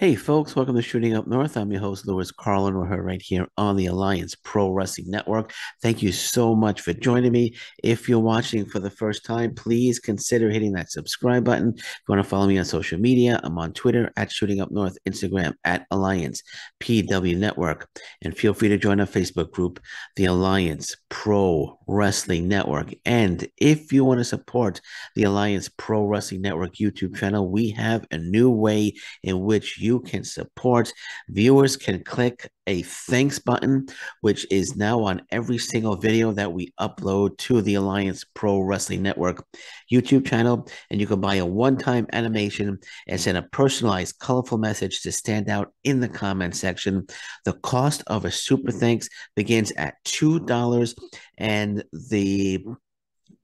Hey folks, welcome to Shooting Up North. I'm your host, Lewis Carlin. We're here right here on the Alliance Pro Wrestling Network. Thank you so much for joining me. If you're watching for the first time, please consider hitting that subscribe button. If you want to follow me on social media, I'm on Twitter at Shooting Up North, Instagram at Alliance PW Network, and feel free to join our Facebook group, the Alliance Pro Wrestling Network. And if you want to support the Alliance Pro Wrestling Network YouTube channel, we have a new way in which you you can support. Viewers can click a thanks button, which is now on every single video that we upload to the Alliance Pro Wrestling Network YouTube channel. And you can buy a one time animation and send a personalized, colorful message to stand out in the comment section. The cost of a super thanks begins at $2, and the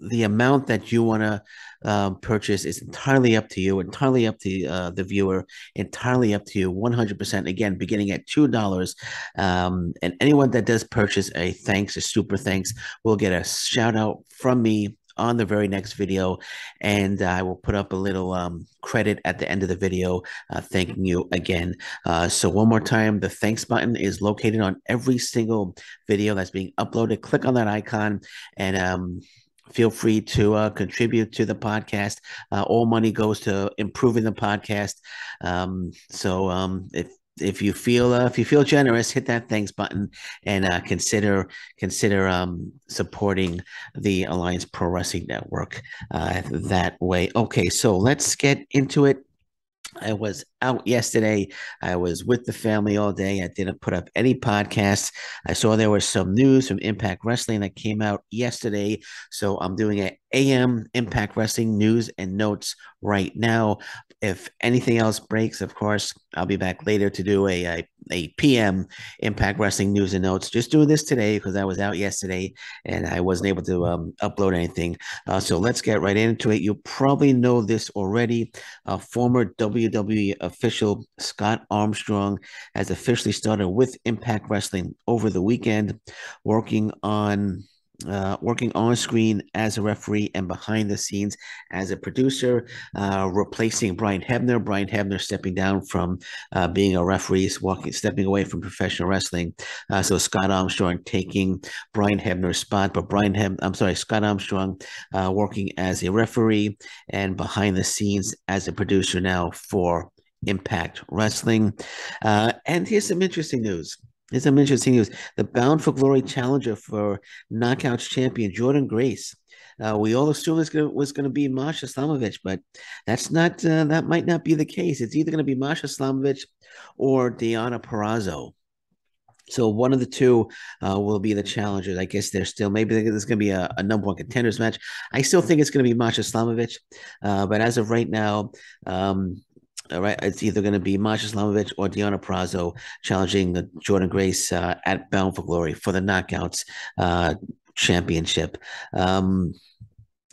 the amount that you want to uh, purchase is entirely up to you, entirely up to uh, the viewer, entirely up to you, 100%. Again, beginning at $2. Um, and anyone that does purchase a thanks, a super thanks, will get a shout out from me on the very next video and I will put up a little um, credit at the end of the video uh, thanking you again. Uh, so one more time, the thanks button is located on every single video that's being uploaded. Click on that icon and um, feel free to uh, contribute to the podcast. Uh, all money goes to improving the podcast. Um, so um, if if you feel uh, if you feel generous, hit that thanks button and uh, consider consider um, supporting the Alliance Pro Wrestling Network uh, that way. Okay, so let's get into it. I was out yesterday. I was with the family all day. I didn't put up any podcasts. I saw there was some news from Impact Wrestling that came out yesterday. So I'm doing an AM Impact Wrestling news and notes right now. If anything else breaks, of course, I'll be back later to do a, a, a PM Impact Wrestling news and notes. Just doing this today because I was out yesterday and I wasn't able to um, upload anything. Uh, so let's get right into it. You probably know this already. Uh, former WWE official Scott Armstrong has officially started with Impact Wrestling over the weekend, working on uh, working on screen as a referee and behind the scenes as a producer, uh, replacing Brian Hebner. Brian Hebner stepping down from uh, being a referee, walking, stepping away from professional wrestling. Uh, so Scott Armstrong taking Brian Hebner's spot, but Brian Heb, I'm sorry, Scott Armstrong uh, working as a referee and behind the scenes as a producer now for Impact Wrestling. Uh, and here's some interesting news. Here's some interesting news. The Bound for Glory challenger for Knockouts champion Jordynne Grace. Uh, we all assumed it was going to be Masha Slamovich, but that's not. Uh, that might not be the case. It's either going to be Masha Slamovich or Deonna Purrazzo. So one of the two uh, will be the challengers. I guess there's still maybe there's going to be a, a, number one contenders match. I still think it's going to be Masha Slamovich, uh, but as of right now, um, all right, it's either going to be Masha Slamovich or Deonna Purrazzo challenging Jordynne Grace uh, at Bound for Glory for the Knockouts uh, Championship. Um,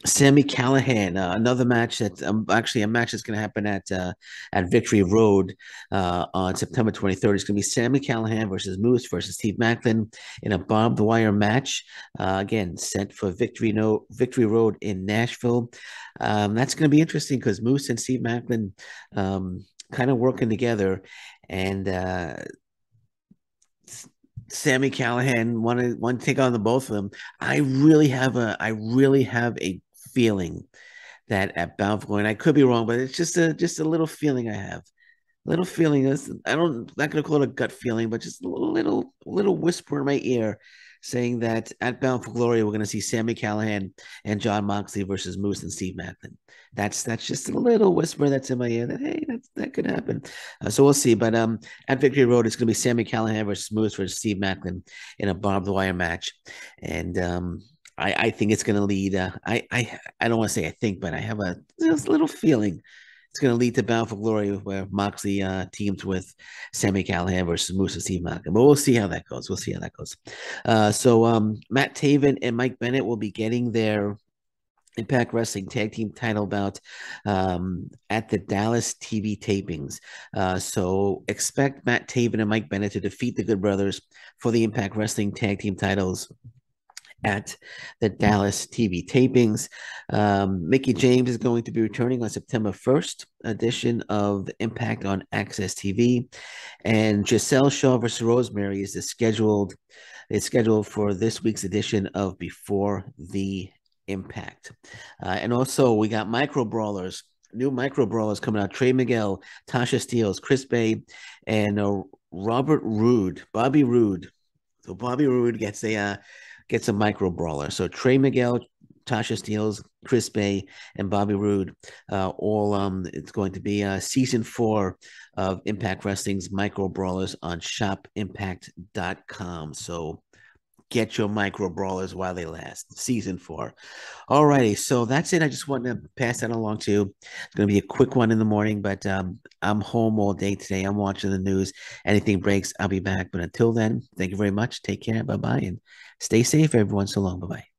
Sami Callihan, uh, another match that um, actually a match that's going to happen at uh, at Victory Road uh, on September 23rd. It's going to be Sami Callihan versus Moose versus Steve Maclin in a barbed wire match. Uh, again, sent for Victory No Victory Road in Nashville. Um, that's going to be interesting because Moose and Steve Maclin um, kind of working together, and uh, Sami Callihan want to want to take on the both of them. I really have a I really have a feeling that at Bountiful, and I could be wrong, but it's just a just a little feeling I have. Little feeling. I don't not gonna call it a gut feeling, but just a little little whisper in my ear saying that at Bound for Glory, we're going to see Sami Callihan and Jon Moxley versus Moose and Steve Maclin. That's that's just a little whisper that's in my ear that hey, that's, that could happen. Uh, so we'll see. But um, at Victory Road, it's going to be Sami Callihan versus Moose versus Steve Maclin in a barbed wire match, and um, I, I think it's going to lead. Uh, I I I don't want to say I think, but I have a, little feeling it's going to lead to Bound for Glory, where Moxley uh, teams with Sami Callihan versus Moose and Steve Maclin. But we'll see how that goes. We'll see how that goes. Uh, so um, Matt Taven and Mike Bennett will be getting their Impact Wrestling Tag Team title bout um, at the Dallas TV tapings. Uh, so expect Matt Taven and Mike Bennett to defeat the Good Brothers for the Impact Wrestling Tag Team titles at the Dallas TV tapings. Um, Mickie James is going to be returning on September 1st edition of Impact on AXS TV. And Giselle Shaw versus Rosemary is the scheduled it's scheduled for this week's edition of Before the Impact. Uh, and also we got micro brawlers, new micro brawlers coming out. Trey Miguel, Tasha Steelz, Chris Bey, and uh, Robert Roode, Bobby Roode. So Bobby Roode gets a uh, gets a micro brawler. So Trey Miguel, Tasha Steelz, Chris Bey, and Bobby Roode, uh, all um, it's going to be uh, season four of Impact Wrestling's micro brawlers on shopimpact.com. So get your micro brawlers while they last. Season four. All righty. So that's it. I just wanted to pass that along to you. It's going to be a quick one in the morning, but um, I'm home all day today. I'm watching the news. Anything breaks, I'll be back. But until then, thank you very much. Take care. Bye bye. And stay safe, everyone. So long. Bye bye.